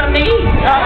on me.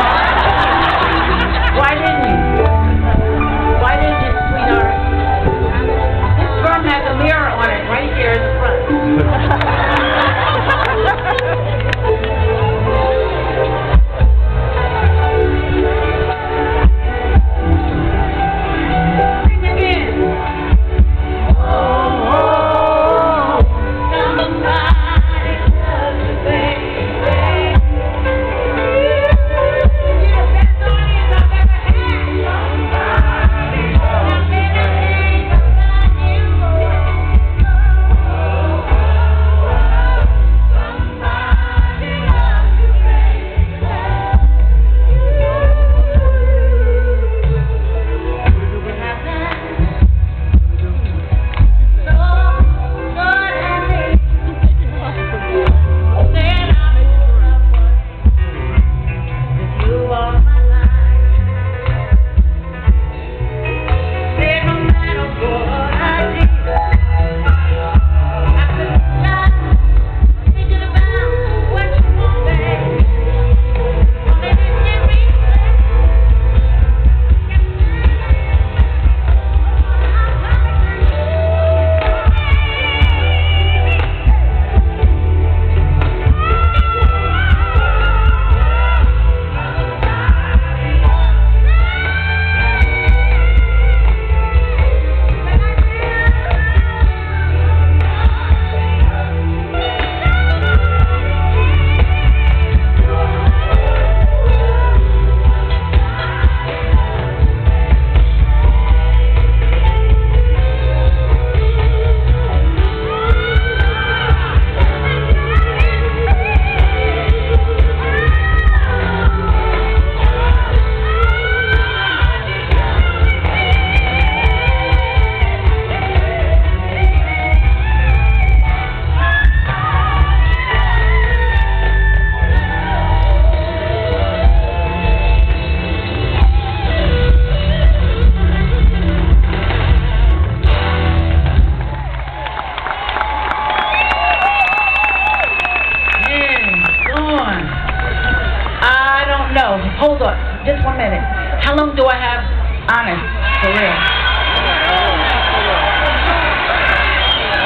Honest, for real.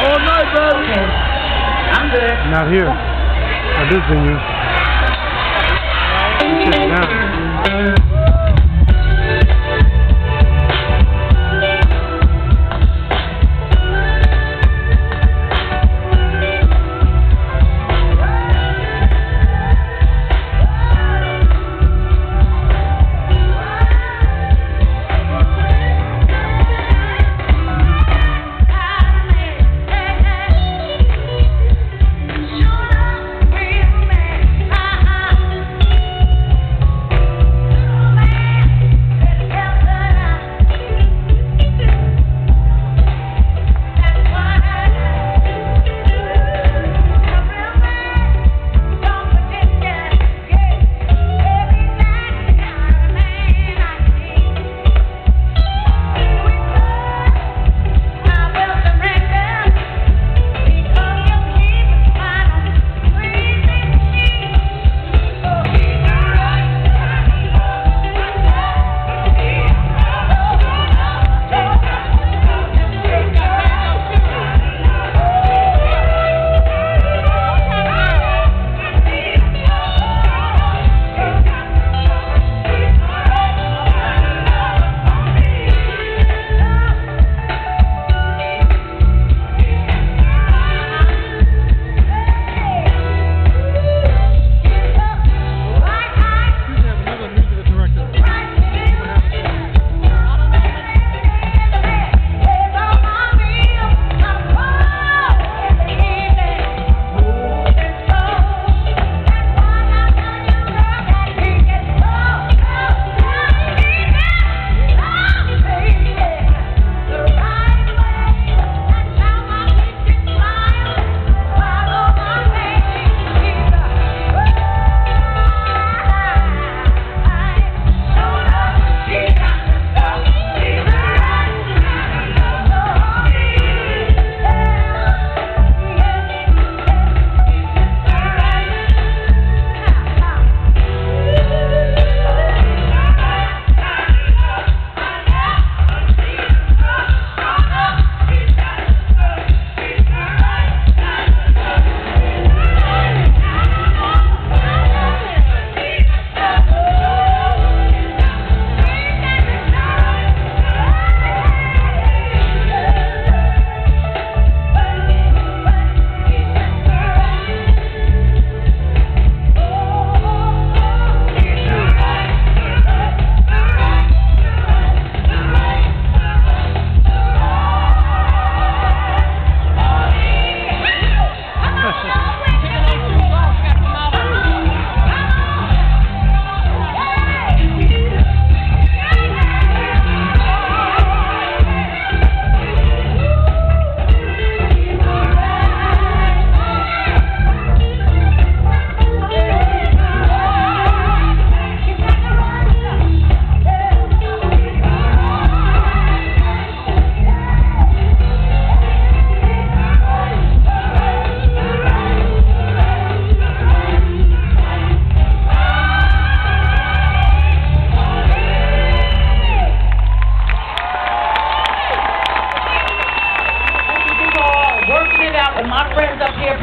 All night, baby. Okay. I'm good. Not here. I did see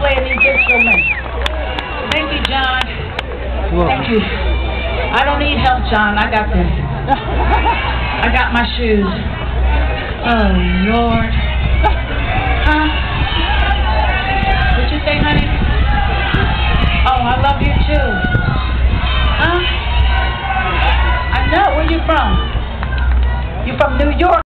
friends up here playing these instruments. Thank you, John. Thank you. I don't need help, John. I got this. I got my shoes. Oh, Lord. Huh? What you say, honey? Oh, I love you too. Huh? I know. Where you from? You from New York?